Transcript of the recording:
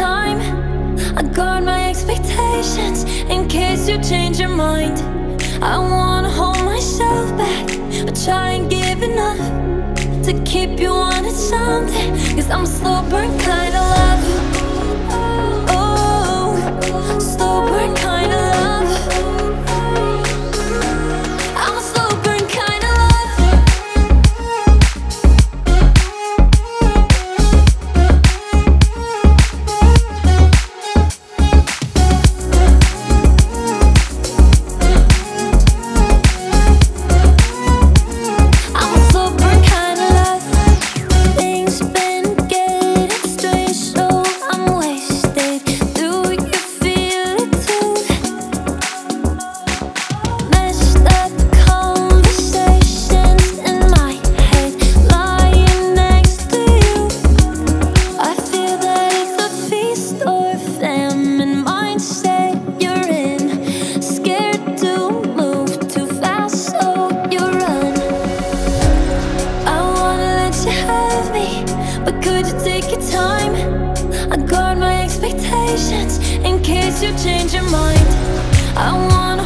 time. I guard my expectations in case you change your mind. I wanna hold myself back But try and give enough To keep you on at something Cause I'm slow burn kind. take your time. I guard my expectations In case you change your mind. I want